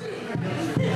Two.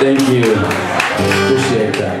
Thank you. Appreciate that.